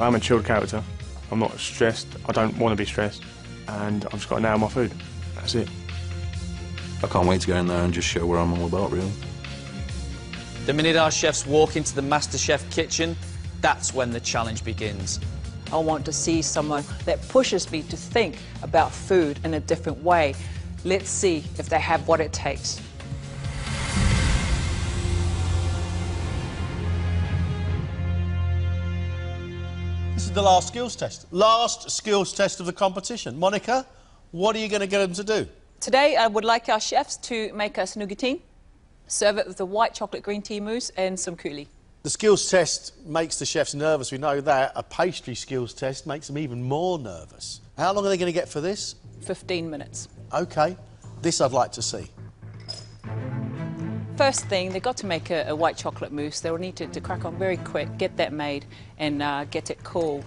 I'm a chilled character. I'm not stressed. I don't want to be stressed. And I've just got to nail my food. That's it. I can't wait to go in there and just show where I'm all about, really. The minute our chefs walk into the MasterChef kitchen, that's when the challenge begins. I want to see someone that pushes me to think about food in a different way. Let's see if they have what it takes. The last skills test. Last skills test of the competition. Monica, what are you going to get them to do? Today, I would like our chefs to make us nougatine, serve it with a white chocolate green tea mousse and some coulis. The skills test makes the chefs nervous, we know that. A pastry skills test makes them even more nervous. How long are they going to get for this? 15 minutes. OK, this I'd like to see. First thing, they've got to make a, a white chocolate mousse. They'll need to, to crack on very quick, get that made, and uh, get it cool.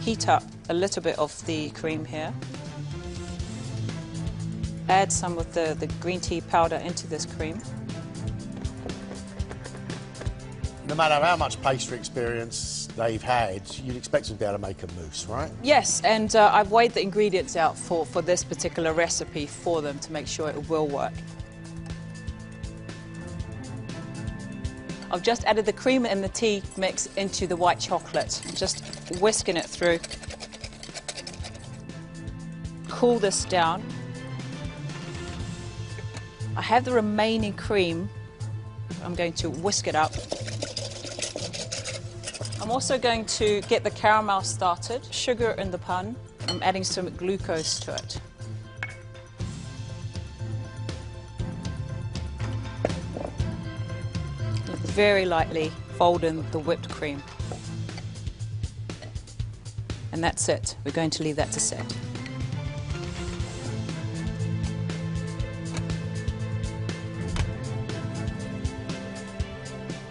Heat up a little bit of the cream here. Add some of the, the green tea powder into this cream. No matter how much pastry experience they've had, you'd expect them to be able to make a mousse, right? Yes, and uh, I've weighed the ingredients out for, for this particular recipe for them to make sure it will work. I've just added the cream and the tea mix into the white chocolate. I'm just whisking it through. Cool this down. I have the remaining cream. I'm going to whisk it up. I'm also going to get the caramel started. Sugar in the pan. I'm adding some glucose to it. Very lightly fold in the whipped cream. And that's it. We're going to leave that to set.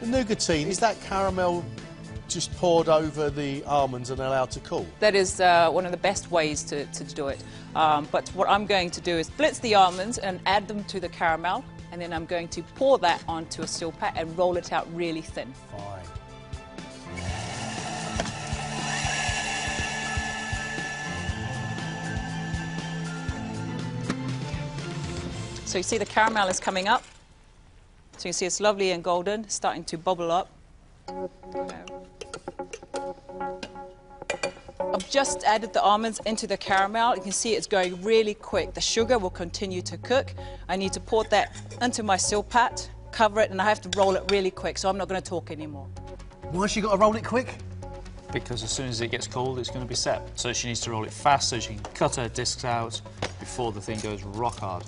The nougatine, is that caramel just poured over the almonds and allowed to cool? That is uh, one of the best ways to, to do it. Um, but what I'm going to do is blitz the almonds and add them to the caramel, and then I'm going to pour that onto a Silpat and roll it out really thin. Fine. So you see the caramel is coming up. So you see it's lovely and golden, starting to bubble up. I've just added the almonds into the caramel. You can see it's going really quick. The sugar will continue to cook. I need to pour that into my silpat, cover it, and I have to roll it really quick, so I'm not going to talk anymore. Why she got to roll it quick? Because as soon as it gets cold, it's going to be set. So she needs to roll it fast so she can cut her discs out before the thing goes rock hard.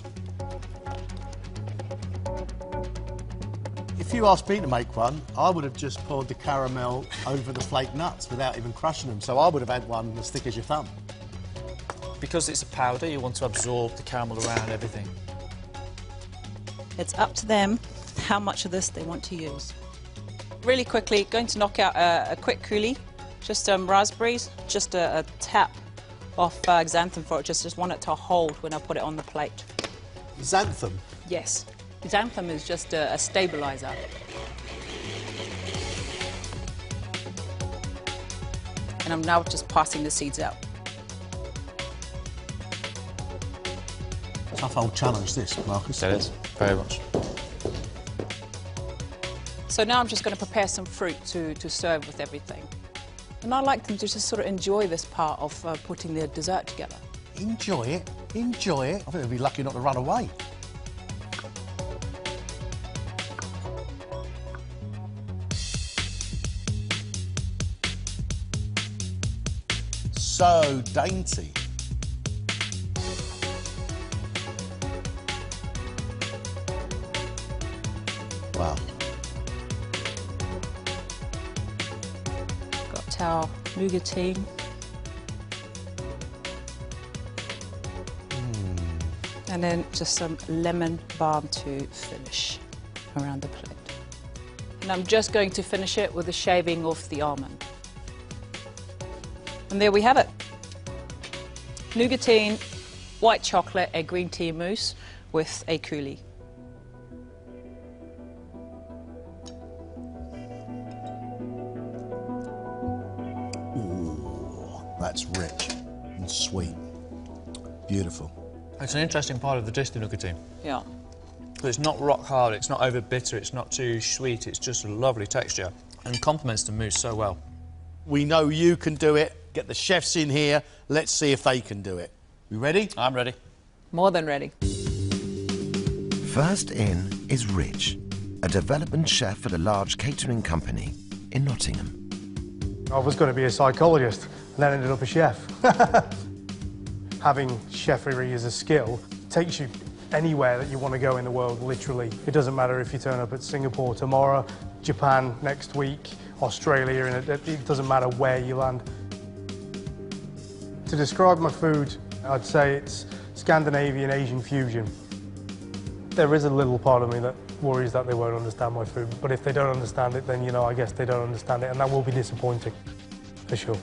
If you asked me to make one, I would have just poured the caramel over the flake nuts without even crushing them. So I would have had one as thick as your thumb. Because it's a powder, you want to absorb the caramel around everything. It's up to them how much of this they want to use. Really quickly, going to knock out a, a quick coulis, just um, raspberries, just a, a tap of uh, xanthan for it, just, just want it to hold when I put it on the plate. Xanthan. Yes, xanthan is just a, a stabilizer. And I'm now just passing the seeds out. Tough old challenge, this, Marcus. It is, very much. So now I'm just going to prepare some fruit to, to serve with everything. And I like them to just sort of enjoy this part of uh, putting their dessert together. Enjoy it. Enjoy it. I think they'll be lucky not to run away. So dainty. Wow. Got our nougatine. Hmm. And then just some lemon balm to finish around the plate. And I'm just going to finish it with a shaving off the almond. And there we have it. Nougatine, white chocolate, a green tea mousse with a coulis. That's rich and sweet. Beautiful. It's an interesting part of the dish, the nicotine. Yeah. So it's not rock hard, it's not over bitter, it's not too sweet, it's just a lovely texture and complements the mousse so well. We know you can do it. Get the chefs in here. Let's see if they can do it. You ready? I'm ready. More than ready. First in is Rich, a development chef at a large catering company in Nottingham. I was going to be a psychologist and then ended up a chef. Having chefery as a skill takes you anywhere that you want to go in the world, literally. It doesn't matter if you turn up at Singapore tomorrow, Japan next week, Australia, and it, it doesn't matter where you land. To describe my food, I'd say it's Scandinavian Asian fusion. There is a little part of me that worries that they won't understand my food, but if they don't understand it, then you know, I guess they don't understand it, and that will be disappointing, for sure.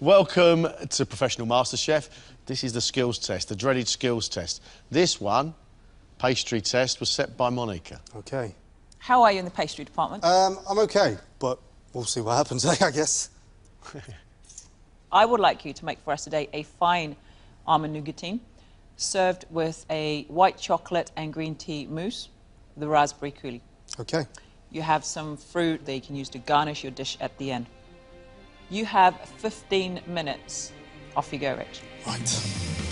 Welcome to Professional MasterChef. This is the skills test, the dreaded skills test. This one, pastry test, was set by Monica. Okay. How are you in the pastry department? Um, I'm okay, but we'll see what happens, I guess. I would like you to make for us today a fine almond nougatine served with a white chocolate and green tea mousse, the raspberry coulis. Okay. You have some fruit that you can use to garnish your dish at the end. You have 15 minutes. Off you go, Rich. Right.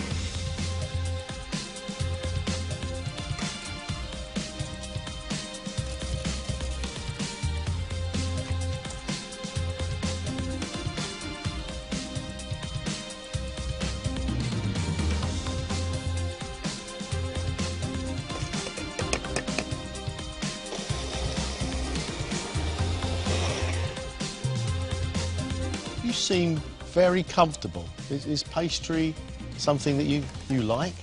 Very comfortable. Is, is pastry something that you, you like?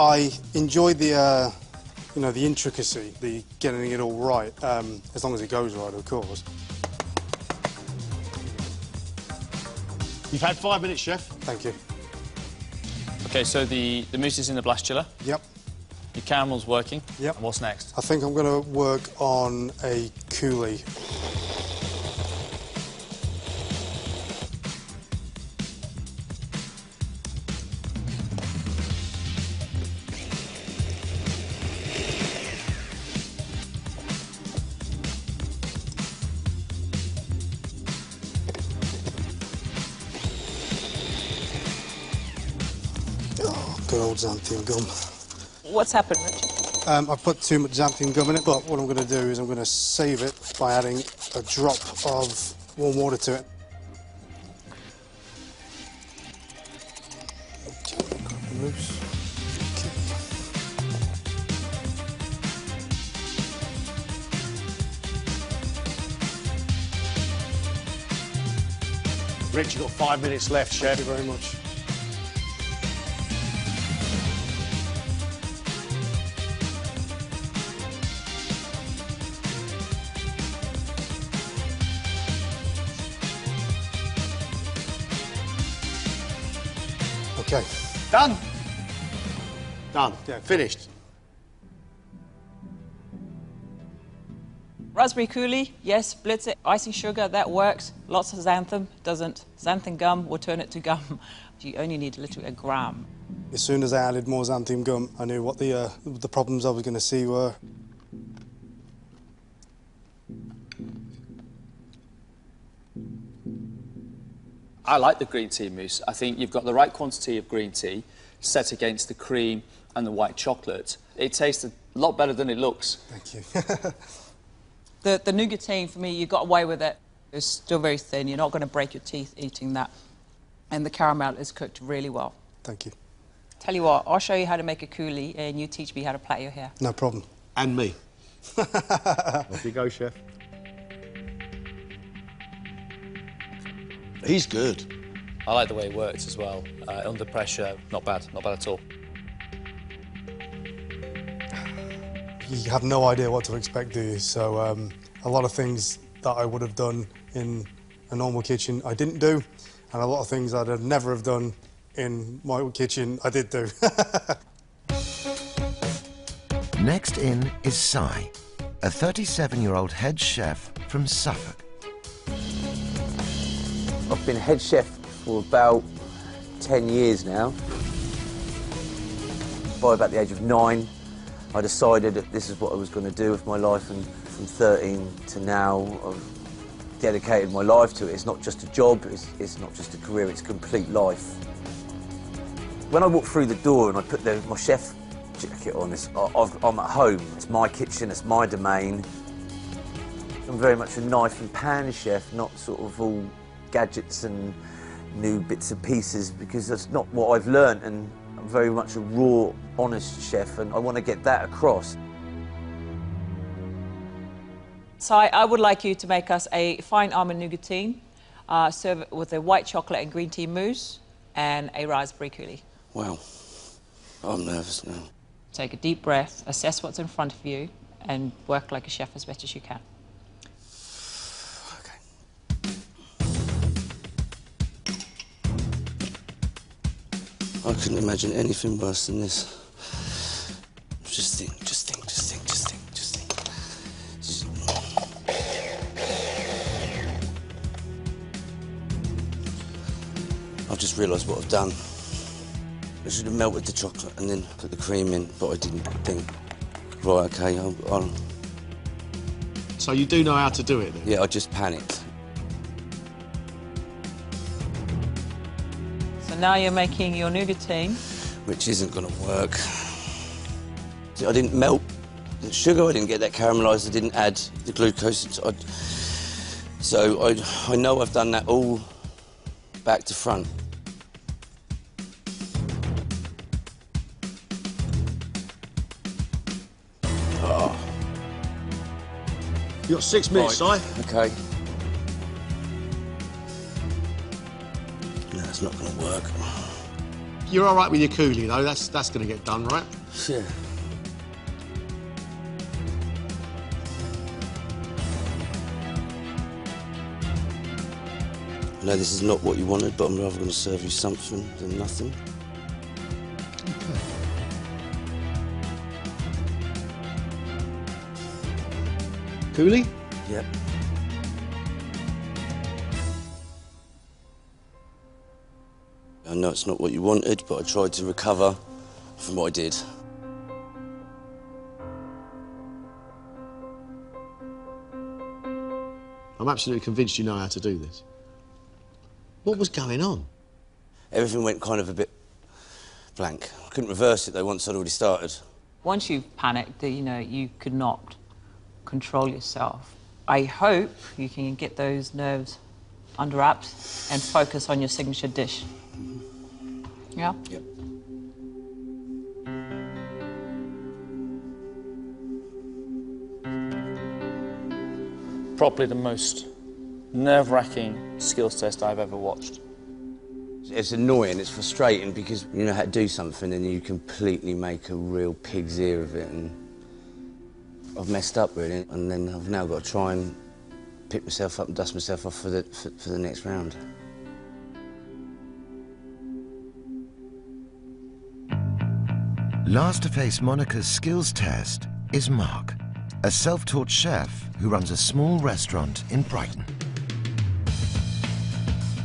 I enjoy the, uh, you know, the intricacy, the getting it all right, um, as long as it goes right, of course. You've had five minutes, chef. Thank you. Okay, so the, the mousse is in the blast chiller, Yep. your caramel's working. Yep. And what's next? I think I'm going to work on a coulis. Xanthium gum. What's happened, Richard? Um, I've put too much xanthan gum in it, but what I'm going to do is I'm going to save it by adding a drop of warm water to it. Okay, grab the mousse. Okay. Rich, you've got five minutes left, chef. Thank you very much. Done. Done. Yeah. Finished. Raspberry coulis, yes, blitz it. Icing sugar, that works. Lots of xanthan, doesn't. Xanthan gum will turn it to gum. You only need literally a gram. As soon as I added more xanthan gum, I knew what the uh, the problems I was going to see were. I like the green tea mousse. I think you've got the right quantity of green tea set against the cream and the white chocolate. It tastes a lot better than it looks. Thank you. The, the nougatine, for me, you got away with it. It's still very thin. You're not going to break your teeth eating that. And the caramel is cooked really well. Thank you. Tell you what, I'll show you how to make a coulis and you teach me how to plait your hair. No problem. And me. Off you go, chef. He's good. I like the way he works as well. Uh, under pressure, not bad, not bad at all. You have no idea what to expect, do you? So um, a lot of things that I would have done in a normal kitchen, I didn't do, and a lot of things I'd have never have done in my kitchen, I did do. Next in is Cy, a 37 year old head chef from Suffolk. Been head chef for about 10 years now. By about the age of nine, I decided that this is what I was going to do with my life, and from 13 to now, I've dedicated my life to it. It's not just a job, it's, it's not just a career, it's a complete life. When I walk through the door and I put the, my chef jacket on, it's, I'm at home. It's my kitchen, it's my domain. I'm very much a knife and pan chef, not sort of all gadgets and new bits and pieces, because that's not what I've learnt. And I'm very much a raw, honest chef, and I want to get that across. So I, I would like you to make us a fine almond nougatine, uh, serve it with a white chocolate and green tea mousse, and a raspberry coulis. Wow, I'm nervous now. Take a deep breath, assess what's in front of you, and work like a chef as best as you can. Couldn't imagine anything worse than this. Just think, just think, just think, just think, just think. Just- I've just realised what I've done. I should have melted the chocolate and then put the cream in, but I didn't think. Right, okay, I'll, I'll So you do know how to do it then? yeah, I just panicked. Now you're making your nougatine. which isn't going to work. See, I didn't melt the sugar, I didn't get that caramelised, I didn't add the glucose. I- so I, I know I've done that all back to front. you got six minutes, Si. Okay. Work. You're all right with your coulis, though. That's, that's going to get done, right? Yeah. I know this is not what you wanted, but I'm rather going to serve you something than nothing. Coulis. Yep. I know it's not what you wanted, but I tried to recover from what I did. I'm absolutely convinced you know how to do this. What was going on? Everything went kind of a bit blank. I couldn't reverse it though once I'd already started. Once you've panicked, you know, you could not control yourself. I hope you can get those nerves under wraps and focus on your signature dish. Yeah? Yep. Probably the most nerve-wracking skills test I've ever watched. It's annoying, it's frustrating because you know how to do something and you completely make a real pig's ear of it and I've messed up really and then I've now got to try and pick myself up and dust myself off for the, for, for the next round. Last to face Monica's skills test is Mark, a self-taught chef who runs a small restaurant in Brighton.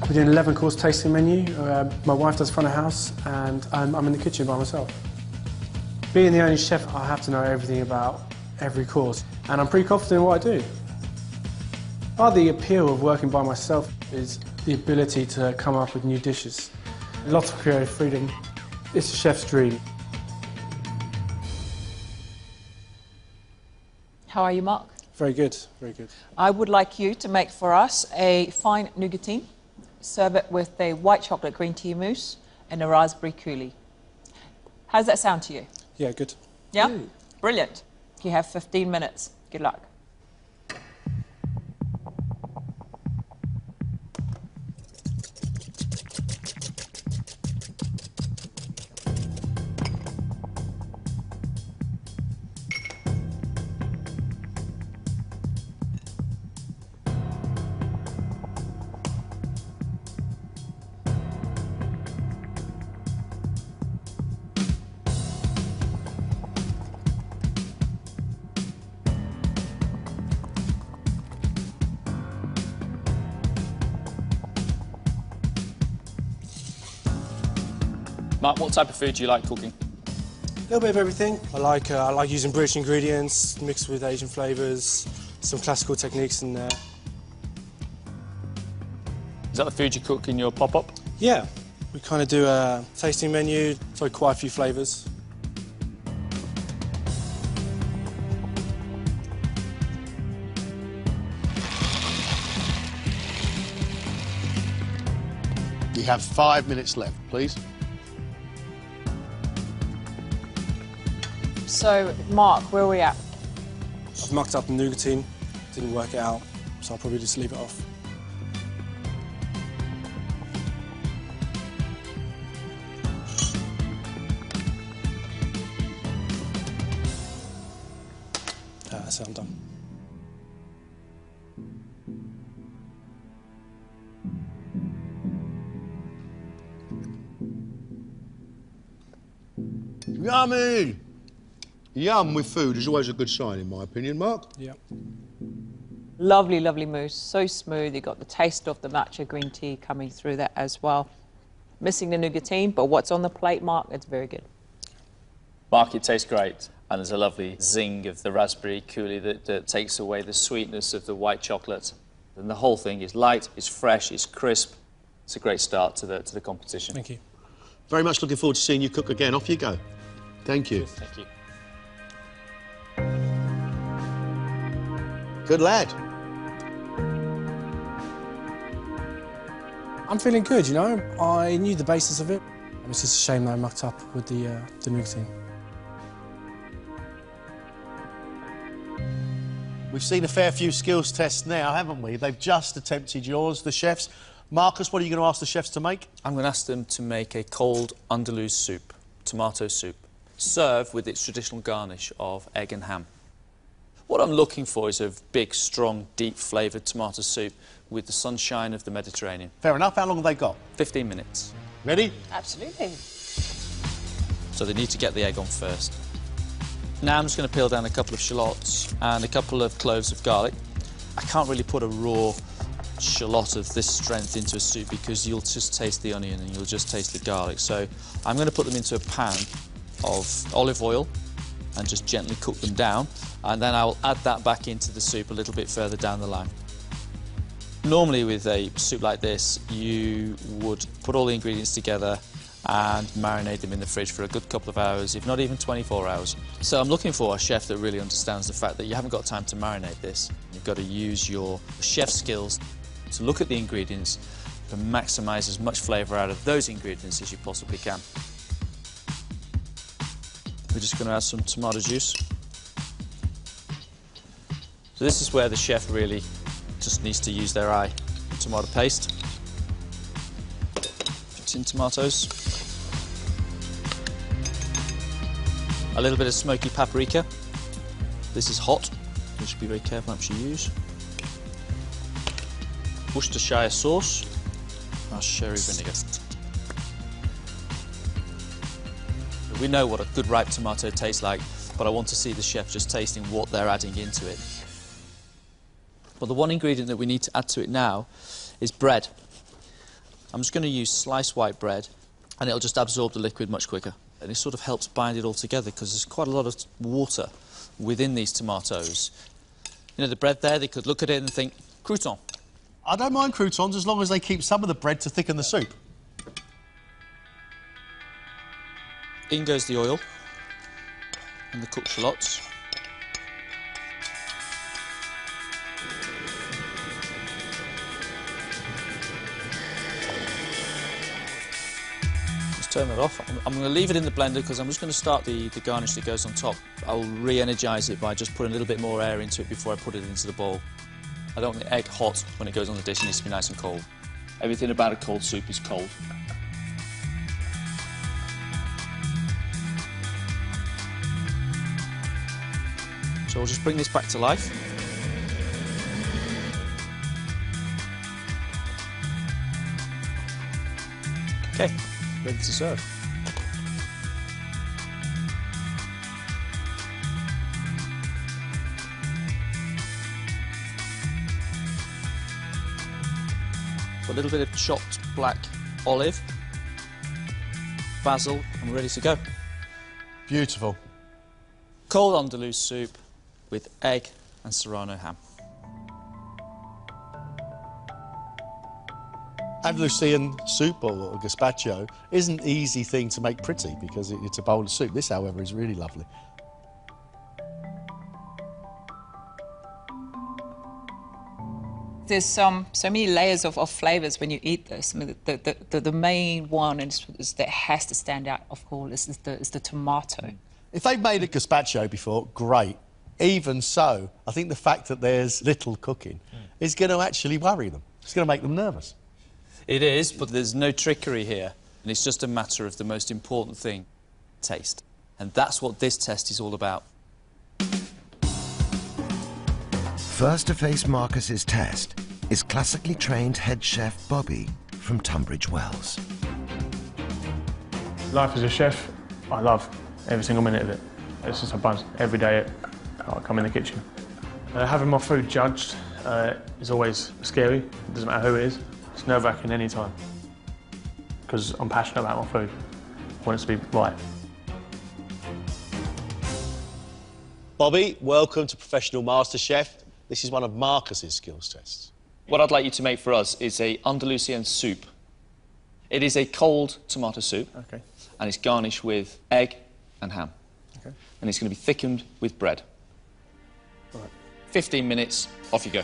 We're doing an 11 course tasting menu. Uh, my wife does front of house, and I'm, I'm in the kitchen by myself. Being the only chef, I have to know everything about every course, and I'm pretty confident in what I do. Part of the appeal of working by myself is the ability to come up with new dishes. Lots of creative freedom. It's a chef's dream. How are you, Mark? Very good, very good. I would like you to make for us a fine nougatine. Serve it with a white chocolate green tea mousse and a raspberry coulis. How does that sound to you? Yeah, good. Yeah? Brilliant. You have 15 minutes. Good luck. What type of food do you like cooking? A little bit of everything. I like uh, I like using British ingredients mixed with Asian flavours, some classical techniques in there. Is that the food you cook in your pop-up? Yeah, we kind of do a tasting menu, so quite a few flavours. You have five minutes left, please. So, Mark, where are we at? I've mucked up the nougatine, didn't work it out, so I'll probably just leave it off. Yum with food is always a good sign, in my opinion, Mark. Yeah. Lovely, lovely mousse. So smooth. You've got the taste of the matcha green tea coming through that as well. Missing the nougatine, but what's on the plate, Mark, it's very good. Mark, it tastes great. And there's a lovely zing of the raspberry coulis that, that takes away the sweetness of the white chocolate. And the whole thing is light, it's fresh, it's crisp. It's a great start to the, to the competition. Thank you. Very much looking forward to seeing you cook again. Off you go. Thank you. Thank you. Good lad. I'm feeling good, you know. I knew the basis of it. It's just a shame that I mucked up with the, uh, the nougatine. We've seen a fair few skills tests now, haven't we? They've just attempted yours, the chefs. Marcus, what are you going to ask the chefs to make? I'm going to ask them to make a cold Andalus soup, tomato soup, served with its traditional garnish of egg and ham. What I'm looking for is a big, strong, deep flavoured tomato soup with the sunshine of the Mediterranean. Fair enough. How long have they got? 15 minutes. Ready? Absolutely. So they need to get the egg on first. Now I'm just going to peel down a couple of shallots and a couple of cloves of garlic. I can't really put a raw shallot of this strength into a soup because you'll just taste the onion and you'll just taste the garlic. So I'm going to put them into a pan of olive oil and just gently cook them down and then I'll add that back into the soup a little bit further down the line. Normally with a soup like this you would put all the ingredients together and marinate them in the fridge for a good couple of hours, if not even 24 hours. So I'm looking for a chef that really understands the fact that you haven't got time to marinate this. You've got to use your chef skills to look at the ingredients to maximise as much flavour out of those ingredients as you possibly can. We're just going to add some tomato juice. So this is where the chef really just needs to use their eye. Tomato paste. Tin tomatoes. A little bit of smoky paprika. This is hot. You should be very careful how much you use. Worcestershire sauce. Our sherry vinegar. We know what a good ripe tomato tastes like, but I want to see the chef just tasting what they're adding into it. But the one ingredient that we need to add to it now is bread. I'm just going to use sliced white bread, and it'll just absorb the liquid much quicker. And it sort of helps bind it all together because there's quite a lot of water within these tomatoes. You know, the bread there, they could look at it and think, crouton. I don't mind croutons as long as they keep some of the bread to thicken the soup. In goes the oil and the cooked shallots. Turn that off. I'm, I'm going to leave it in the blender because I'm just going to start the, the garnish that goes on top. I'll re-energise it by just putting a little bit more air into it before I put it into the bowl. I don't want the egg hot when it goes on the dish, it needs to be nice and cold. Everything about a cold soup is cold. So I'll just bring this back to life. Okay, ready to serve. So a little bit of chopped black olive. basil, and we're ready to go. Beautiful. Cold Andalous soup with egg and serrano ham. Andalusian soup or gazpacho isn't an easy thing to make pretty because it- it's a bowl of soup. This, however, is really lovely. There's some so many layers of, of flavors when you eat this. I mean, the, the, the, the main one is, is that has to stand out, of course, is the, is the tomato. If they've made a gazpacho before, great. Even so, I think the fact that there's little cooking hmm. is going to actually worry them. It's going to make them nervous. It is, but there's no trickery here. And it's just a matter of the most important thing taste. And that's what this test is all about. First to face Marcus's test is classically trained head chef Bobby from Tunbridge Wells. Life as a chef, I love every single minute of it. It's just a buzz. Every day I come in the kitchen. Uh, having my food judged uh, is always scary. It doesn't matter who it is. It's nerve-wracking any time. Because I'm passionate about my food. I want it to be right. Bobby, welcome to Professional Master Chef. This is one of Marcus's skills tests. What I'd like you to make for us is a Andalusian soup. It is a cold tomato soup. Okay. And it's garnished with egg and ham. Okay. And it's going to be thickened with bread. Right. 15 minutes, off you go.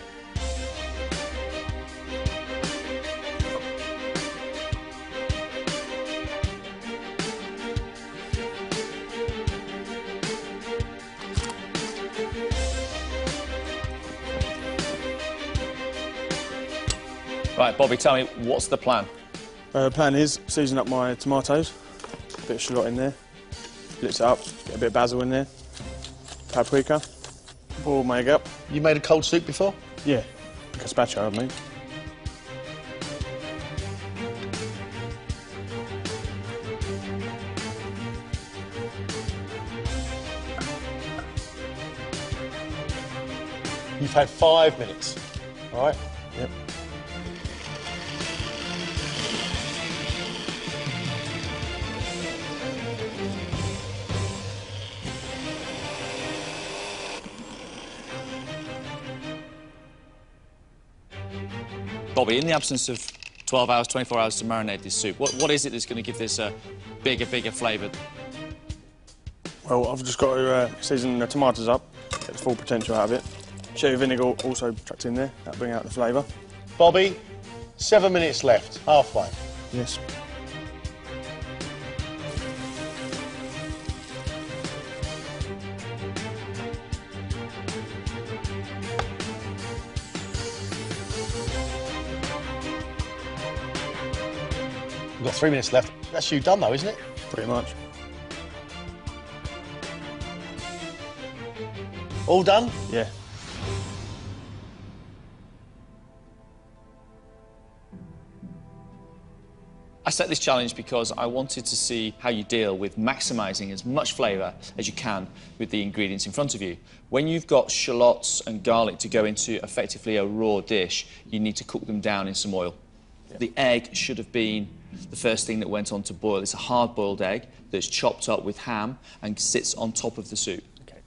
Right, Bobby, tell me, what's the plan? Uh, plan is season up my tomatoes, a bit of shallot in there, blitz it up, get a bit of basil in there, paprika, boil my egg up. You made a cold soup before? Yeah, gazpacho I mean. You've had five minutes. All right? Yep. Bobby, in the absence of 12 hours, 24 hours to marinate this soup, what, what is it that's going to give this a bigger, bigger flavour? Well, I've just got to uh, season the tomatoes up, get the full potential out of it. Sherry vinegar also chucked in there, that'll bring out the flavour. Bobby, seven minutes left, halfway. Yes. Three minutes left. That's you done, though, isn't it? Pretty much. All done? Yeah. I set this challenge because I wanted to see how you deal with maximising as much flavour as you can with the ingredients in front of you. When you've got shallots and garlic to go into effectively a raw dish, you need to cook them down in some oil. The egg should have been the first thing that went on to boil. It's a hard-boiled egg that's chopped up with ham and sits on top of the soup. Okay.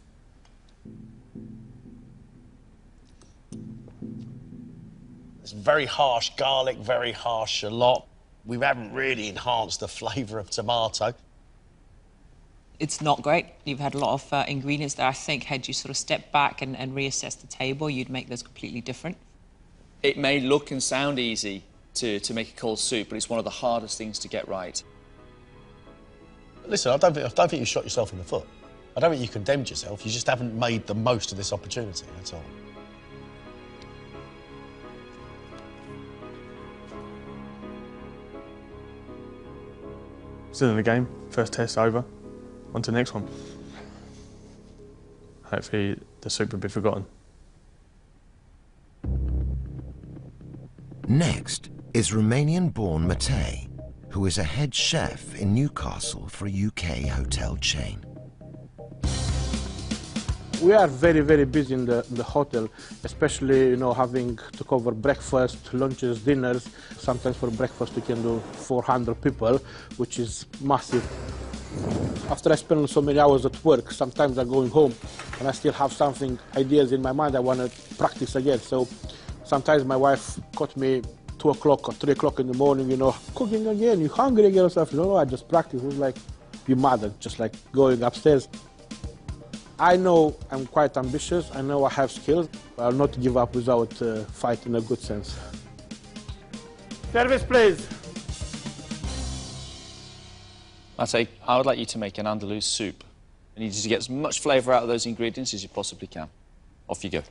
It's very harsh garlic, very harsh shallot. We haven't really enhanced the flavour of tomato. It's not great. You've had a lot of uh, ingredients that I think, had you sort of stepped back and, and reassessed the table, you'd make those completely different. It may look and sound easy to, to make a cold soup, but it's one of the hardest things to get right. Listen, I don't, think, I don't think you shot yourself in the foot. I don't think you condemned yourself. You just haven't made the most of this opportunity, that's all. Still in the game. First test over. On to the next one. Hopefully the soup will be forgotten. Next is Romanian-born Matei, who is a head chef in Newcastle for a UK hotel chain. We are very, very busy in the, in the hotel, especially, you know, having to cover breakfast, lunches, dinners. Sometimes for breakfast we can do 400 people, which is massive. After I spend so many hours at work, sometimes I'm going home and I still have something, ideas in my mind I want to practice again. So sometimes my wife caught me 2 o'clock or 3 o'clock in the morning, you know, cooking again, you're hungry again or stuff. No, no, I just practice. It's like, you mother, just like going upstairs. I know I'm quite ambitious. I know I have skills. I'll not give up without uh, fight in a good sense. Service, please. I say, I would like you to make an Andalus soup. I need you to get as much flavour out of those ingredients as you possibly can. Off you go.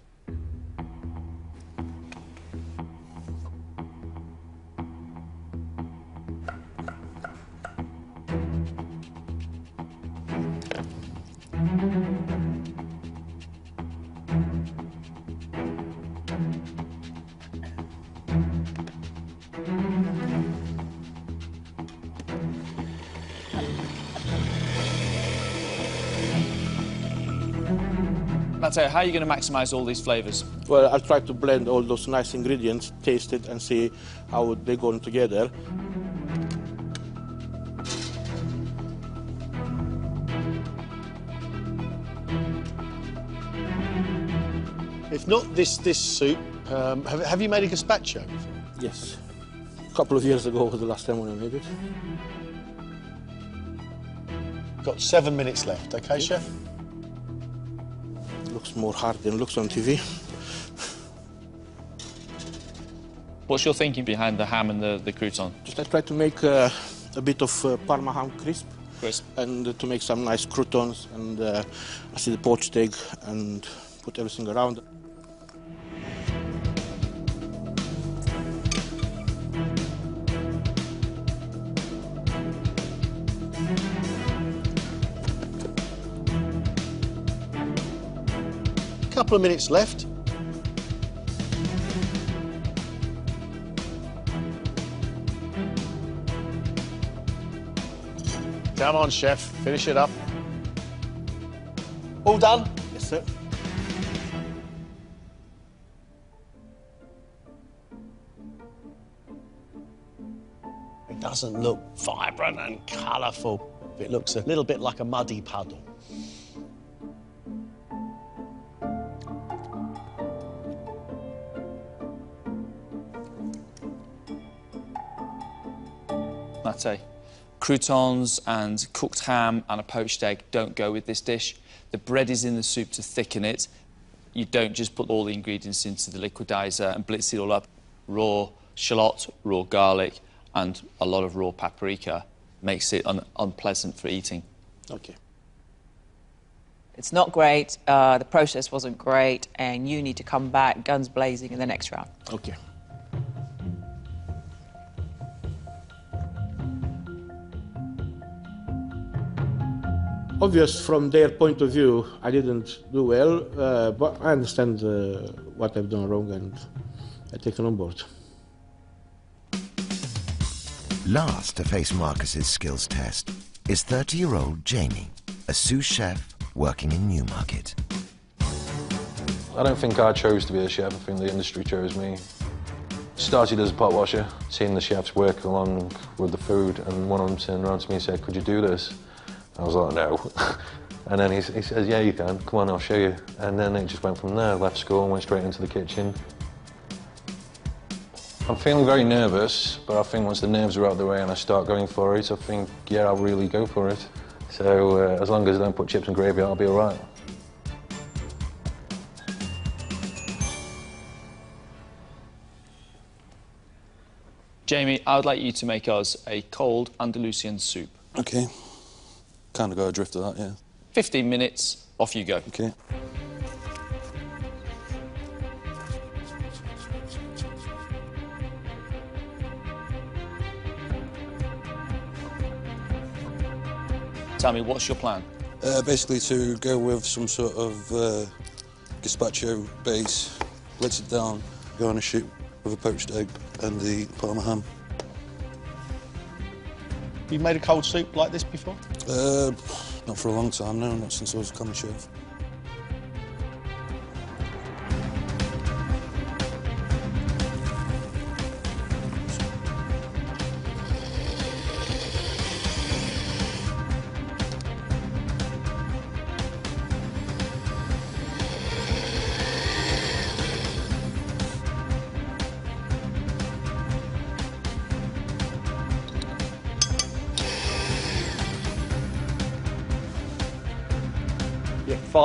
Matteo, how are you going to maximise all these flavours? Well, I'll try to blend all those nice ingredients, taste it, and see how they go together. If not this this soup, um, have, have you made a gazpacho? Yes. A couple of years ago was the last time when I made it. Got seven minutes left, okay, chef? Looks more hard than looks on TV. What's your thinking behind the ham and the, the crouton? Just I try to make uh, a bit of uh, Parma ham crisp. Crisp. And uh, to make some nice croutons and uh, I see the poached egg and put everything around. Couple of minutes left. Come on, chef, finish it up. All done? Yes, sir. It doesn't look vibrant and colourful. It looks a little bit like a muddy puddle. Matte, croutons and cooked ham and a poached egg don't go with this dish. The bread is in the soup to thicken it. You don't just put all the ingredients into the liquidizer and blitz it all up. Raw shallot, raw garlic, and a lot of raw paprika makes it un unpleasant for eating. Okay. It's not great, uh, the process wasn't great, and you need to come back guns blazing in the next round. Okay. Obvious from their point of view, I didn't do well, uh, but I understand uh, what I've done wrong and I take it on board. Last to face Marcus's skills test is 30-year-old Jamie, a sous chef working in Newmarket. I don't think I chose to be a chef. I think the industry chose me. Started as a pot washer, seeing the chefs work along with the food, and one of them turned around to me and said, could you do this? I was like, no. and then he, he says, yeah, you can. Come on, I'll show you. And then it just went from there. Left school and went straight into the kitchen. I'm feeling very nervous, but I think once the nerves are out of the way and I start going for it, I think, yeah, I'll really go for it. So uh, as long as I don't put chips and gravy, I'll be all right. Jamie, I would like you to make us a cold Andalusian soup. Okay. Kind of go adrift of that, yeah. 15 minutes, off you go. Okay. Tell me, what's your plan? Uh, basically to go with some sort of uh, gazpacho base, let it down, garnish it with a poached egg and the parma ham. You've made a cold soup like this before? Uh, not for a long time, no, not since I was a commis chef.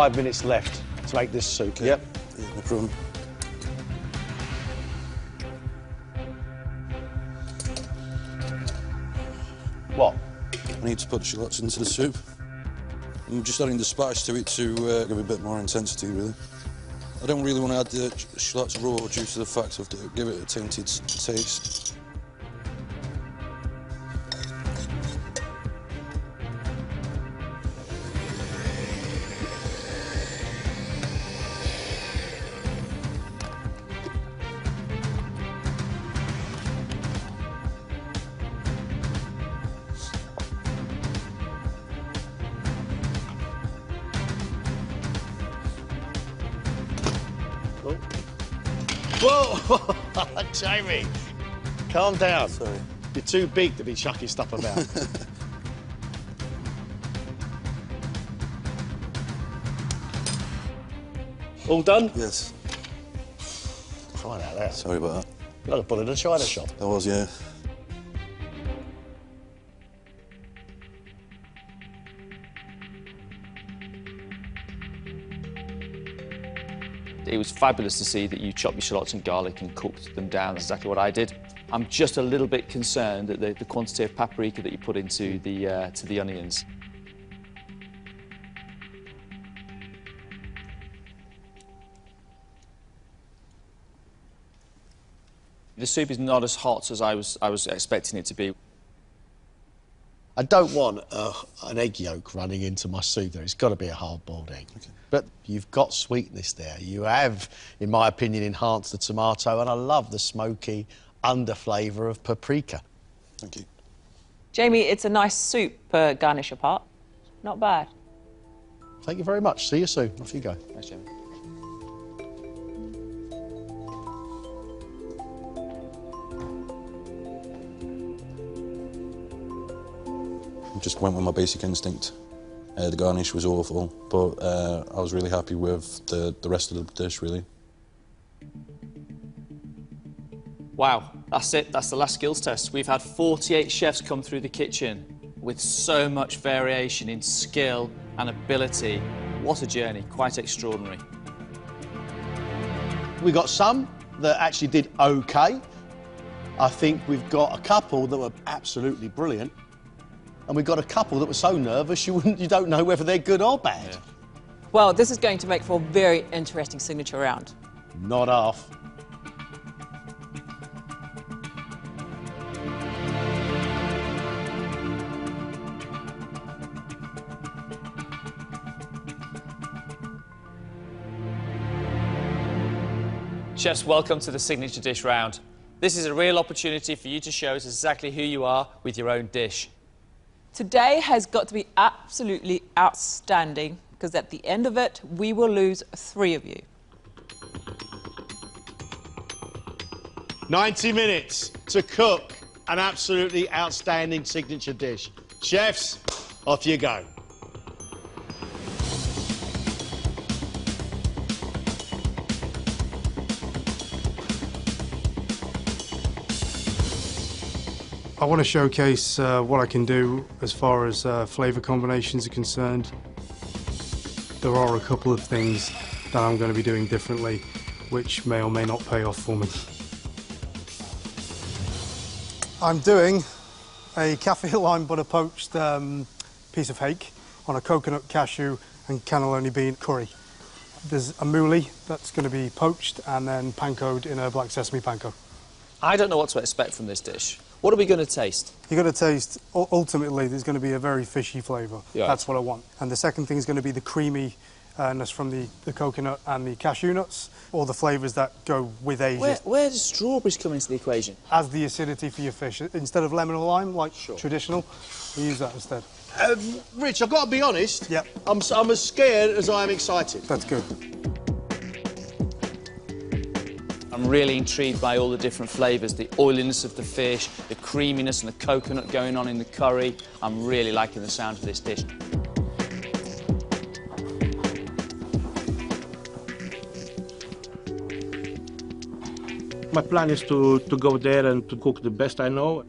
Five minutes left to make this soup. Yep. Yeah, no problem. What? I need to put the shallots into the soup. I'm just adding the spice to it to uh, give it a bit more intensity, really. I don't really want to add the sh- shallots raw due to the fact of to give it a tainted taste. Whoa! Jamie! Calm down. Sorry. You're too big to be chucking stuff about. All done? Yes. Try out that. Sorry about that. Like a bull in a china shop. That was, yeah. Was fabulous to see that you chopped your shallots and garlic and cooked them down. That's exactly what I did. I'm just a little bit concerned at the, the quantity of paprika that you put into the, uh, to the onions. The soup is not as hot as I was, I was expecting it to be. I don't want uh, an egg yolk running into my soup there. It's got to be a hard-boiled egg. But you've got sweetness there. You have, in my opinion, enhanced the tomato, and I love the smoky under flavour of paprika. Thank you. Jamie, it's a nice soup uh, garnish apart. Not bad. Thank you very much. See you soon. Off you go. Thanks, Jamie. Just went with my basic instinct. Uh, the garnish was awful, but uh, I was really happy with the, the rest of the dish, really. Wow, that's it. That's the last skills test. We've had 48 chefs come through the kitchen with so much variation in skill and ability. What a journey, quite extraordinary. We got some that actually did okay. I think we've got a couple that were absolutely brilliant. And we've got a couple that were so nervous you, wouldn't, you don't know whether they're good or bad. Well, this is going to make for a very interesting signature round. Not half. Chefs, welcome to the signature dish round. This is a real opportunity for you to show us exactly who you are with your own dish. Today has got to be absolutely outstanding because at the end of it, we will lose three of you. 90 minutes to cook an absolutely outstanding signature dish. Chefs, off you go. I want to showcase uh, what I can do as far as uh, flavour combinations are concerned. There are a couple of things that I'm going to be doing differently, which may or may not pay off for me. I'm doing a kaffir lime butter poached um, piece of hake on a coconut cashew and cannellini bean curry. There's a mouli that's going to be poached and then pankoed in a black sesame panko. I don't know what to expect from this dish. What are we going to taste? You're going to taste, ultimately, there's going to be a very fishy flavour. Yeah. That's what I want. And the second thing is going to be the creamy creaminess from the, the coconut and the cashew nuts, all the flavours that go with Asia. Where, where does strawberries come into the equation? As the acidity for your fish. Instead of lemon or lime, like traditional, we use that instead. Um, Rich, I've got to be honest. Yep. I'm, s- I'm as scared as I am excited. That's good. I'm really intrigued by all the different flavours, the oiliness of the fish, the creaminess and the coconut going on in the curry. I'm really liking the sound of this dish. My plan is to, to go there and to cook the best I know.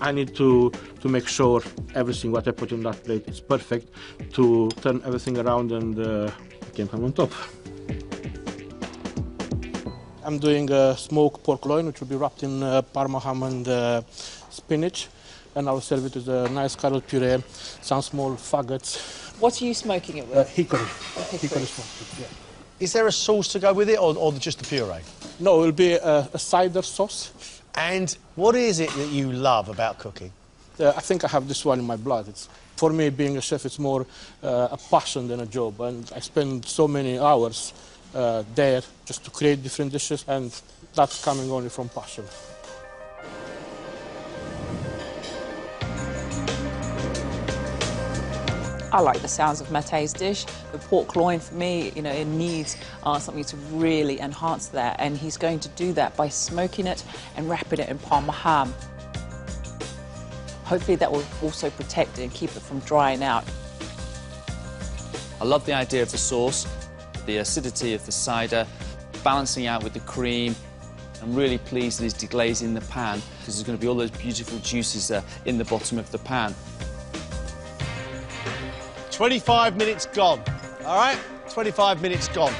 I need to, to make sure everything what I put on that plate is perfect to turn everything around and uh, can come on top. I'm doing a smoked pork loin, which will be wrapped in uh, parma ham and uh, spinach. And I'll serve it with a nice carrot puree, some small faggots. What are you smoking it with? Uh, hickory. hickory. smoked, yeah. Is there a sauce to go with it or, or just the puree? No, it will be a, a cider sauce. And what is it that you love about cooking? Uh, I think I have this one in my blood. It's, for me, being a chef, it's more uh, a passion than a job. And I spend so many hours uh, there just to create different dishes, and that's coming only from passion. I like the sounds of Matei's dish. The pork loin, for me, you know, it needs uh, something to really enhance that, and he's going to do that by smoking it and wrapping it in parma ham. Hopefully that will also protect it and keep it from drying out. I love the idea of the sauce, the acidity of the cider, balancing out with the cream. I'm really pleased that he's deglazing the pan because there's going to be all those beautiful juices uh, in the bottom of the pan. 25 minutes gone. All right? 25 minutes gone.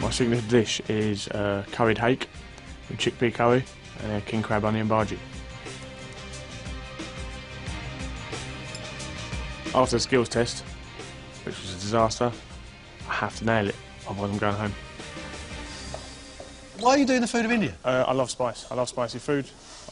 My signature dish is uh, curried hake with chickpea curry and a king crab onion bhaji. After the skills test, which was a disaster, I have to nail it, otherwise I'm going home. Why are you doing the food of India? Uh, I love spice. I love spicy food.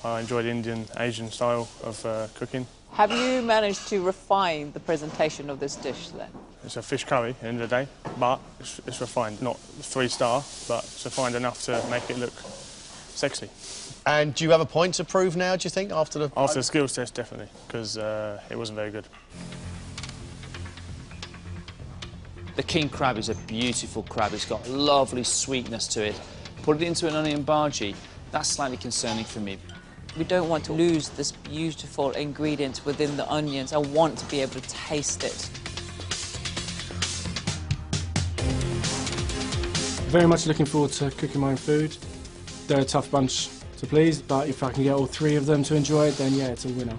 I enjoy the Indian, Asian style of uh, cooking. Have you managed to refine the presentation of this dish then? It's a fish curry at the end of the day, but it's, it's refined. Not three star, but it's refined enough to make it look sexy. And do you have a point to prove now, do you think, after the... After the skills test, definitely, because uh, it wasn't very good. The king crab is a beautiful crab. It's got lovely sweetness to it. Put it into an onion bhaji, that's slightly concerning for me. We don't want to lose this beautiful ingredient within the onions. I want to be able to taste it. Very much looking forward to cooking my own food. They're a tough bunch to please, but if I can get all three of them to enjoy it, then yeah, it's a winner.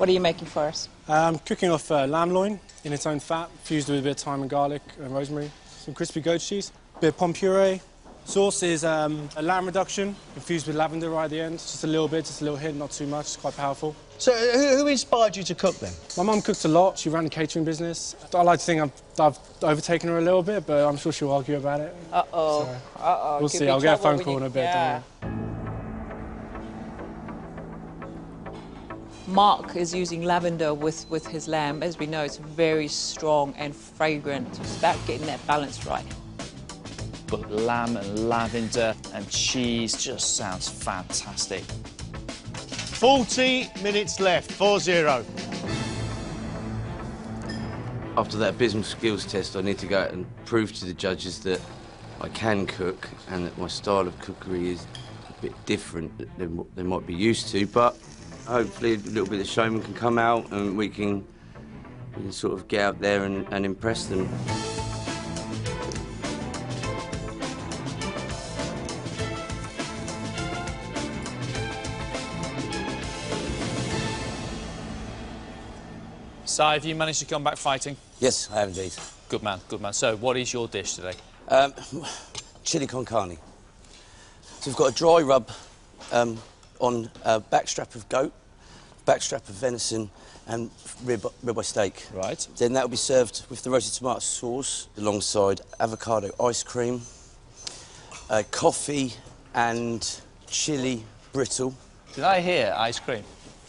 What are you making for us? I'm cooking off uh, lamb loin in its own fat, fused with a bit of thyme and garlic and rosemary. Some crispy goat cheese, a bit of pom puree. Sauce is um, a lamb reduction infused with lavender right at the end. Just a little bit, just a little hint, not too much. It's quite powerful. So who, who inspired you to cook then? My mum cooked a lot. She ran a catering business. I like to think I've, I've overtaken her a little bit, but I'm sure she'll argue about it. Uh-oh. So, Uh-oh. We'll Could see. I'll get a phone call you- in a bit. Yeah. Mark is using lavender with, with his lamb. As we know, it's very strong and fragrant. It's about getting that balance right. But lamb and lavender and cheese just sounds fantastic. 40 minutes left, 4-0. After that abysmal skills test, I need to go out and prove to the judges that I can cook and that my style of cookery is a bit different than what they might be used to. But hopefully, a little bit of showman can come out and we can, we can sort of get out there and, and impress them. Si, have you managed to come back fighting? Yes, I have indeed. Good man, good man. So, what is your dish today? Um, chili con carne. So we've got a dry rub um, on a backstrap of goat, backstrap of venison, and rib ribeye steak. Right. Then that will be served with the roasted tomato sauce alongside avocado ice cream, uh, coffee, and chili brittle. Did I hear ice cream?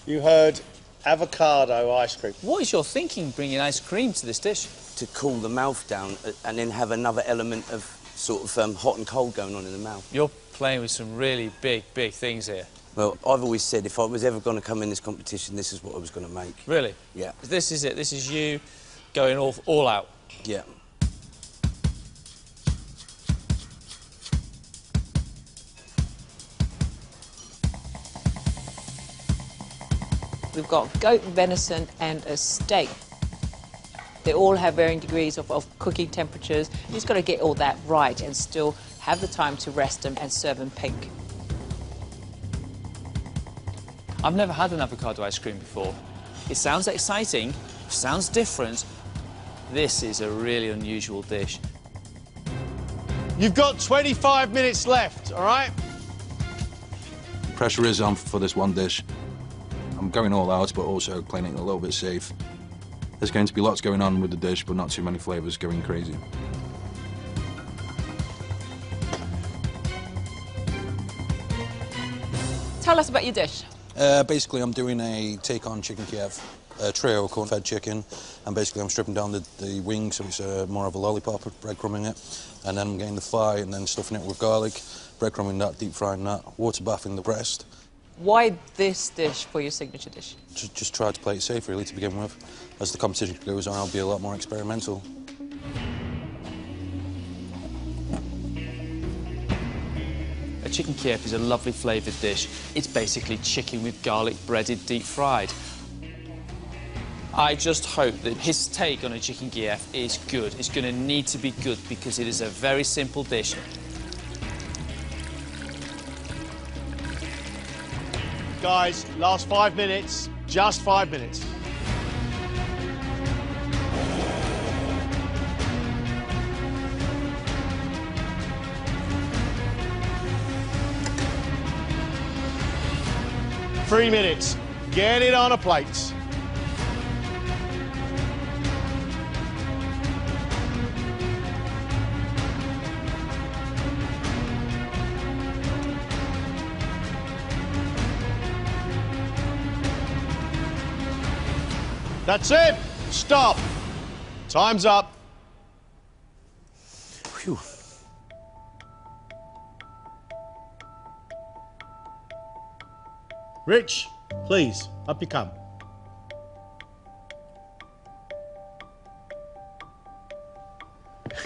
You heard avocado ice cream. What is your thinking bringing ice cream to this dish? To cool the mouth down uh, and then have another element of sort of um, hot and cold going on in the mouth. You're playing with some really big, big things here. Well, I've always said if I was ever going to come in this competition, this is what I was going to make. Really? Yeah. This is it. This is you going all, all out. Yeah. We've got goat venison and a steak. They all have varying degrees of, of cooking temperatures. You just got to get all that right and still have the time to rest them and serve them pink. I've never had an avocado ice cream before. It sounds exciting, sounds different. This is a really unusual dish. You've got 25 minutes left, all right? Pressure is on for this one dish. I'm going all out, but also playing it a little bit safe. There's going to be lots going on with the dish, but not too many flavours going crazy. Tell us about your dish. Uh, basically, I'm doing a take on chicken Kiev, a trio of corn-fed chicken, and basically I'm stripping down the, the wing so it's uh, more of a lollipop, breadcrumbing it, and then I'm getting the thigh and then stuffing it with garlic, breadcrumbing that, deep frying that, water bathing the breast. Why this dish for your signature dish? Just, just try to play it safe, really, to begin with. As the competition goes on, I'll be a lot more experimental. Chicken Kiev is a lovely flavoured dish. It's basically chicken with garlic breaded deep fried. I just hope that his take on a chicken Kiev is good. It's going to need to be good because it is a very simple dish. Guys, last five minutes, just five minutes. Three minutes. Get it on a plate. That's it. Stop. Time's up. Rich, please, up you come.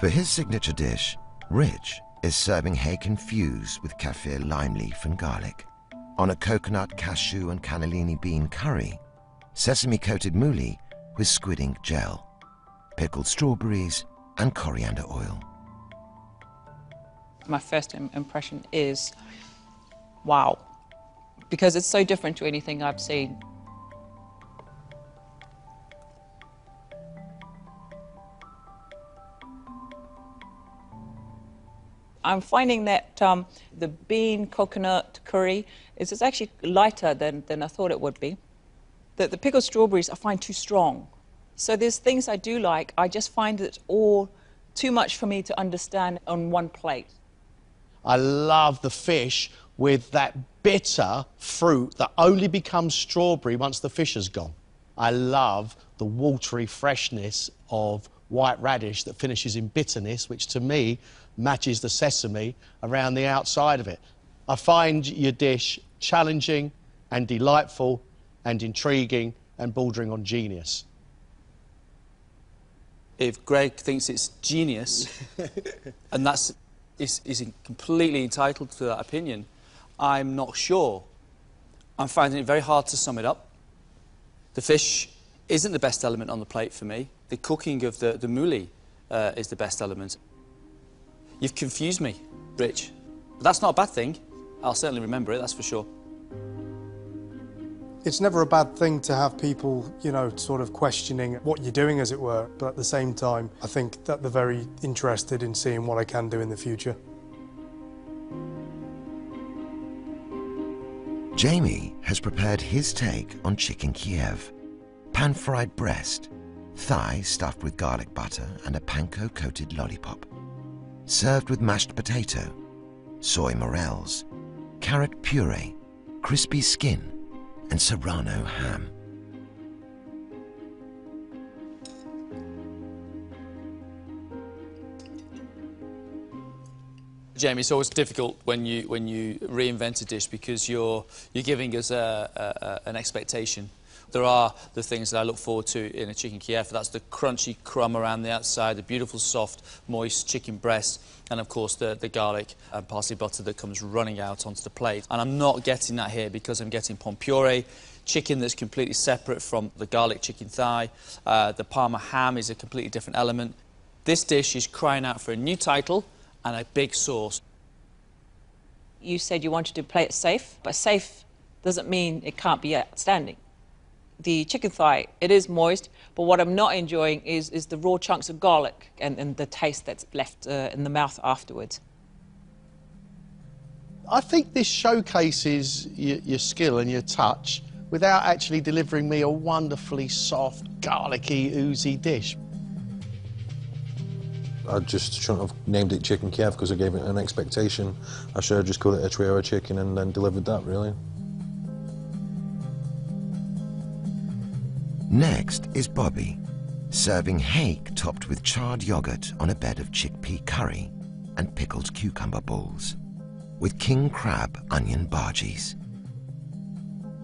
For his signature dish, Rich is serving hake infused with kaffir lime leaf and garlic on a coconut, cashew and cannellini bean curry, sesame-coated mouli with squid ink gel, pickled strawberries and coriander oil. My first impression is wow, because it's so different to anything I've seen. I'm finding that um, the bean coconut curry is, is actually lighter than, than I thought it would be. The, the pickled strawberries I find too strong. So there's things I do like, I just find it all too much for me to understand on one plate. I love the fish with that bitter fruit that only becomes strawberry once the fish has gone. I love the watery freshness of white radish that finishes in bitterness, which to me matches the sesame around the outside of it. I find your dish challenging and delightful and intriguing and bordering on genius. If Greg thinks it's genius, and that's is, is completely entitled to that opinion, I'm not sure. I'm finding it very hard to sum it up. The fish isn't the best element on the plate for me. The cooking of the, the mouli uh, is the best element. You've confused me, Rich. But that's not a bad thing. I'll certainly remember it, that's for sure. It's never a bad thing to have people, you know, sort of questioning what you're doing, as it were. But at the same time, I think that they're very interested in seeing what I can do in the future. Jamie has prepared his take on chicken Kiev. Pan-fried breast, thigh stuffed with garlic butter and a panko-coated lollipop. Served with mashed potato, soy morels, carrot puree, crispy skin, and serrano ham. Jamie, it's always difficult when you when you reinvent a dish because you're you're giving us a, a, a, an expectation. There are the things that I look forward to in a chicken Kiev. That's the crunchy crumb around the outside, the beautiful, soft, moist chicken breast, and of course the, the garlic and parsley butter that comes running out onto the plate. And I'm not getting that here because I'm getting pom puree, chicken that's completely separate from the garlic chicken thigh. Uh, the Parma ham is a completely different element. This dish is crying out for a new title and a big sauce. You said you wanted to play it safe, but safe doesn't mean it can't be outstanding. The chicken thigh, it is moist, but what I'm not enjoying is, is the raw chunks of garlic and, and the taste that's left uh, in the mouth afterwards. I think this showcases your, your skill and your touch without actually delivering me a wonderfully soft, garlicky, oozy dish. I just shouldn't have named it Chicken Kiev because I gave it an expectation. I should have just called it a trio of chicken and then delivered that, really. Next is Bobby, serving hake topped with charred yogurt on a bed of chickpea curry and pickled cucumber balls, with king crab onion bhajis.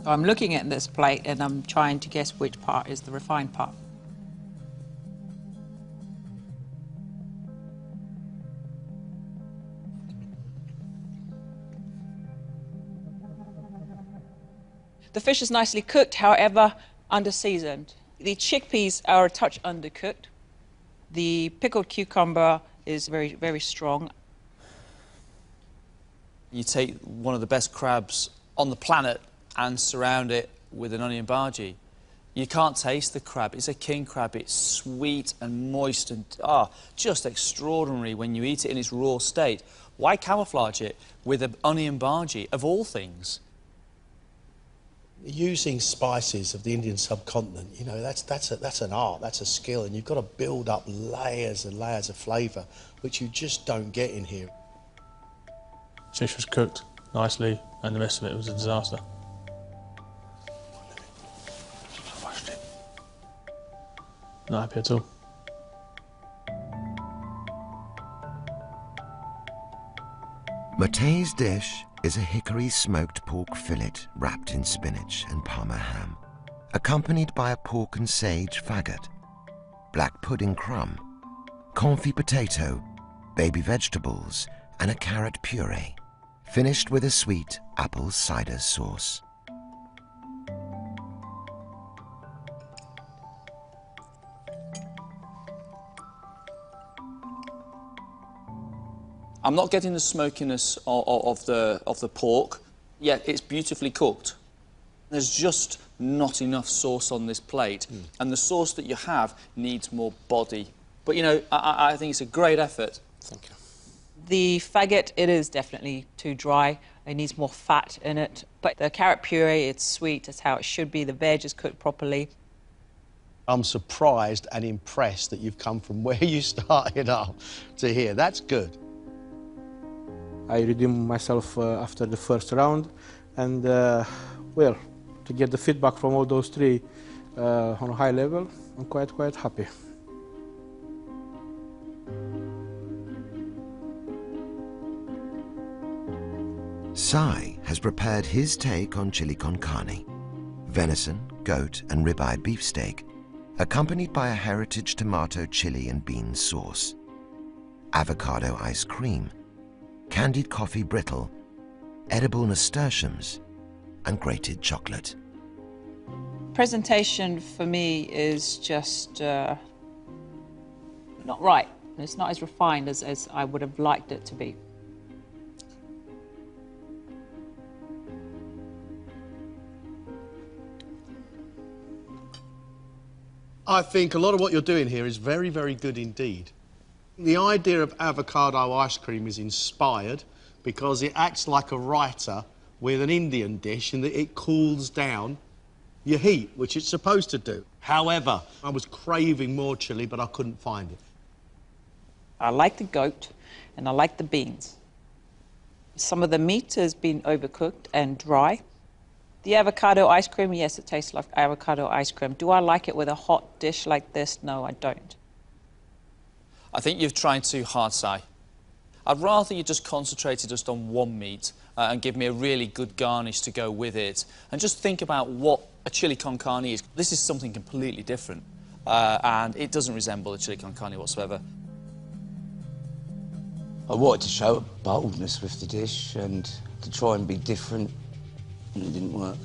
I'm looking at this plate and I'm trying to guess which part is the refined part. The fish is nicely cooked, however, under seasoned. The chickpeas are a touch undercooked. The pickled cucumber is very, very strong. You take one of the best crabs on the planet and surround it with an onion bhaji. You can't taste the crab. It's a king crab. It's sweet and moist and ah, just extraordinary when you eat it in its raw state. Why camouflage it with an onion bhaji, of all things? Using spices of the Indian subcontinent, you know, that's, that's, a, that's an art, that's a skill, and you've got to build up layers and layers of flavour, which you just don't get in here. Fish was cooked nicely, and the rest of it was a disaster. Not happy at all. Matei's dish is a hickory smoked pork fillet wrapped in spinach and parma ham, accompanied by a pork and sage faggot, black pudding crumb, confit potato, baby vegetables, and a carrot puree, finished with a sweet apple cider sauce. I'm not getting the smokiness of, of, the, of the pork, yet it's beautifully cooked. There's just not enough sauce on this plate, mm. and the sauce that you have needs more body. But you know, I, I think it's a great effort. Thank you. The faggot, it is definitely too dry. It needs more fat in it. But the carrot puree, it's sweet. That's how it should be. The veg is cooked properly. I'm surprised and impressed that you've come from where you started up to here. That's good. I redeemed myself uh, after the first round, and uh, well, to get the feedback from all those three uh, on a high level, I'm quite quite happy. Si has prepared his take on chili con carne, venison, goat, and ribeye beefsteak, accompanied by a heritage tomato chili and bean sauce, avocado ice cream, candied coffee brittle, edible nasturtiums, and grated chocolate. Presentation for me is just uh, not right. It's not as refined as, as I would have liked it to be. I think a lot of what you're doing here is very, very good indeed. The idea of avocado ice cream is inspired because it acts like a raita with an Indian dish in that it cools down your heat, which it's supposed to do. However, I was craving more chili, but I couldn't find it. I like the goat and I like the beans. Some of the meat has been overcooked and dry. The avocado ice cream, yes, it tastes like avocado ice cream. Do I like it with a hot dish like this? No, I don't. I think you've tried too hard, Si. I'd rather you just concentrated just on one meat uh, and give me a really good garnish to go with it. And just think about what a chili con carne is. This is something completely different. Uh, and it doesn't resemble a chili con carne whatsoever. I wanted to show boldness with the dish and to try and be different, and it didn't work.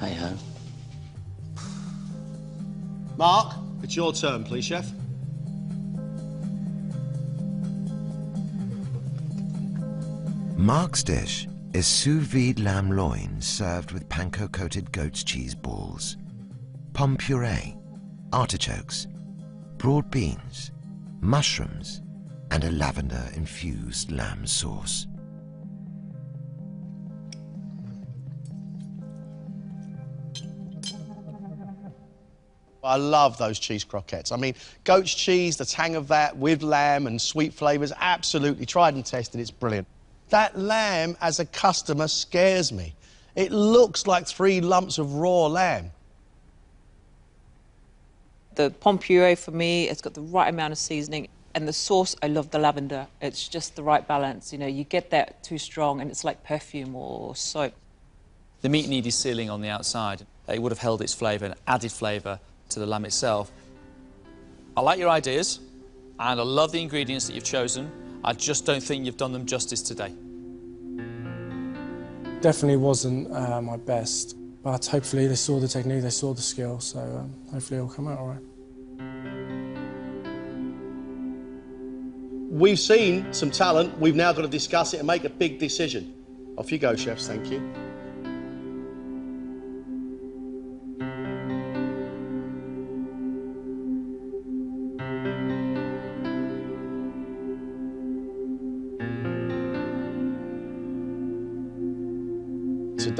Hey ho. Mark, it's your turn, please, chef. Mark's dish is sous vide lamb loin served with panko coated goat's cheese balls, pomme puree, artichokes, broad beans, mushrooms, and a lavender infused lamb sauce. I love those cheese croquettes. I mean, goat's cheese, the tang of that with lamb and sweet flavours, absolutely tried and tested. It's brilliant. That lamb, as a customer, scares me. It looks like three lumps of raw lamb. The pomme puree for me, it's got the right amount of seasoning. And the sauce, I love the lavender. It's just the right balance. You know, you get that too strong and it's like perfume or soap. The meat needed sealing on the outside. It would have held its flavour and added flavour to the lamb itself. I like your ideas and I love the ingredients that you've chosen. I just don't think you've done them justice today. Definitely wasn't uh, my best, but hopefully they saw the technique, they saw the skill, so um, hopefully it'll come out all right. We've seen some talent. We've now got to discuss it and make a big decision. Off you go, chefs. Thank you.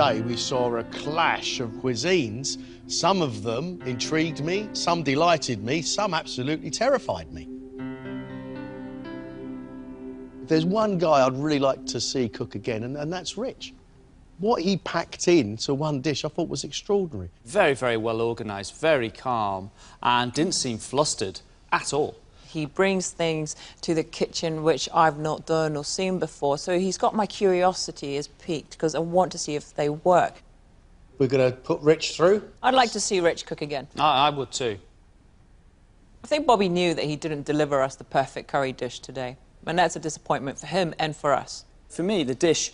Today we saw a clash of cuisines. Some of them intrigued me, some delighted me, some absolutely terrified me. There's one guy I'd really like to see cook again, and, and that's Rich. What he packed into one dish I thought was extraordinary. Very, very well organised, very calm, and didn't seem flustered at all. He brings things to the kitchen which I've not done or seen before. So he's got my curiosity is piqued because I want to see if they work. We're going to put Rich through. I'd like to see Rich cook again. I, I would too. I think Bobby knew that he didn't deliver us the perfect curry dish today. And that's a disappointment for him and for us. For me, the dish,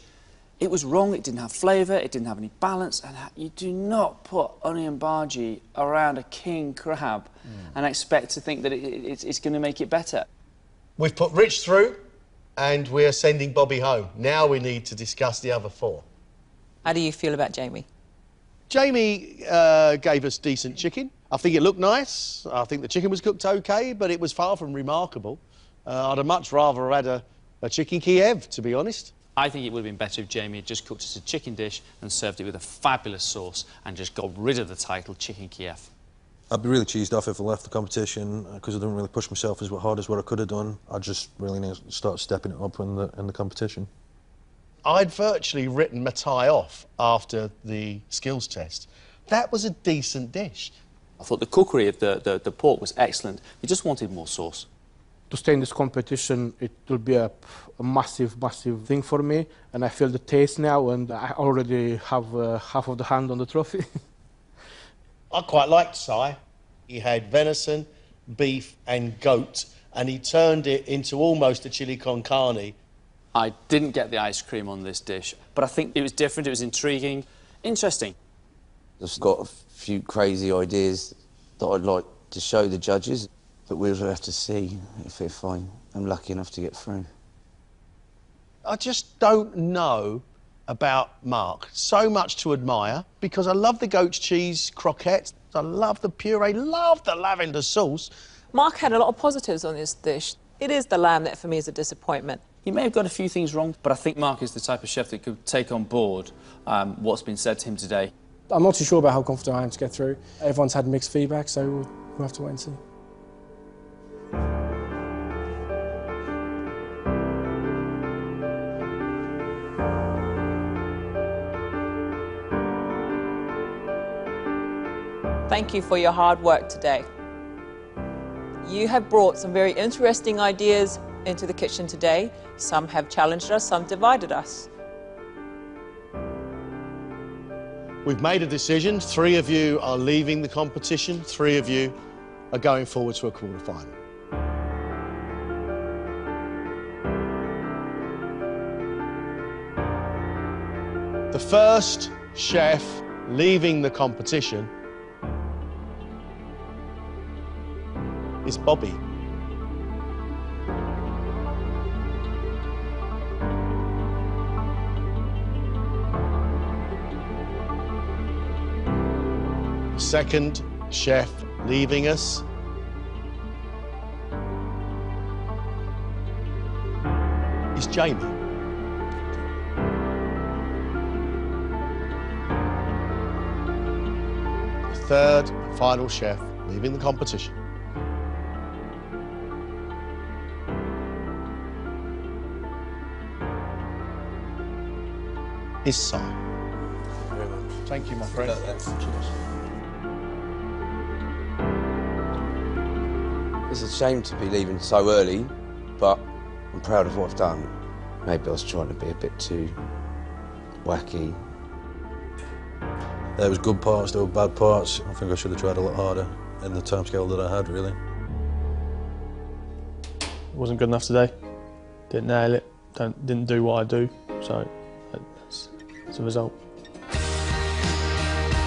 it was wrong. It didn't have flavour. It didn't have any balance. And you do not put onion bhaji around a king crab and expect to think that it, it, it's, it's going to make it better. We've put Rich through, and we're sending Bobby home. Now we need to discuss the other four. How do you feel about Jamie? Jamie uh, gave us decent chicken. I think it looked nice. I think the chicken was cooked okay, but it was far from remarkable. Uh, I'd have much rather had a, a chicken Kiev, to be honest. I think it would have been better if Jamie had just cooked us a chicken dish and served it with a fabulous sauce and just got rid of the title Chicken Kiev. I'd be really cheesed off if I left the competition because I didn't really push myself as hard as what I could have done. I just really need to start stepping it up in the in the competition. I'd virtually written Matei off after the skills test. That was a decent dish. I thought the cookery of the, the, the pork was excellent. We just wanted more sauce. To stay in this competition, it will be a, a massive, massive thing for me. And I feel the taste now, and I already have uh, half of the hand on the trophy. I quite liked Si. He had venison, beef, and goat, and he turned it into almost a chili con carne. I didn't get the ice cream on this dish, but I think it was different, it was intriguing, interesting. I've got a few crazy ideas that I'd like to show the judges, but we'll have to see if, if I am lucky enough to get through. I just don't know about Mark. So much to admire because I love the goat's cheese croquette. I love the puree, love the lavender sauce. Mark had a lot of positives on this dish. It is the lamb that for me is a disappointment. He may have got a few things wrong, but I think Mark is the type of chef that could take on board um, what's been said to him today. I'm not too sure about how confident I am to get through. Everyone's had mixed feedback, so we'll, we'll have to wait and see. Thank you for your hard work today. You have brought some very interesting ideas into the kitchen today. Some have challenged us, some divided us. We've made a decision. Three of you are leaving the competition, three of you are going forward to a quarter final. The first chef leaving the competition is Bobby. Second chef leaving us is Jamie. The third and final chef leaving the competition is Si. Thank you, my friend. It's a shame to be leaving so early, but I'm proud of what I've done. Maybe I was trying to be a bit too wacky. There was good parts, there were bad parts. I think I should have tried a lot harder in the timescale that I had, really. It wasn't good enough today. Didn't nail it. Don't, didn't do what I do. So that's, that's a result.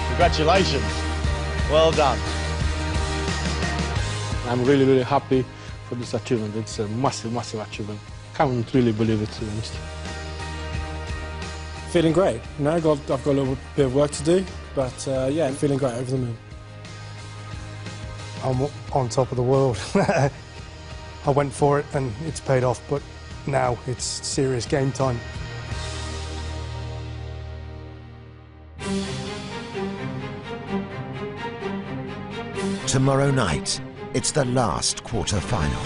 Congratulations. Well done. I'm really, really happy for this achievement. It's a massive, massive achievement. Can't really believe it, to be honest. Feeling great. You know, got, I've got a little bit of work to do, but uh, yeah, feeling great over the moon. I'm on top of the world. I went for it and it's paid off, but now it's serious game time. Tomorrow night, it's the last quarter final.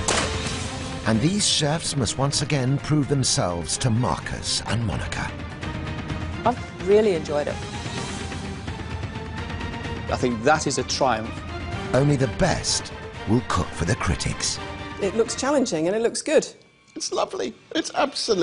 And these chefs must once again prove themselves to Marcus and Monica. I've really enjoyed it. I think that is a triumph. Only the best will cook for the critics. It looks challenging and it looks good. It's lovely. It's absolutely.